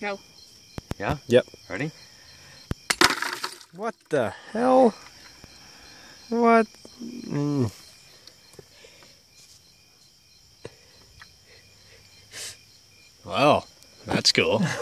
Go. Yeah? Yep. Ready? What the hell? What? Mm. Wow, that's cool.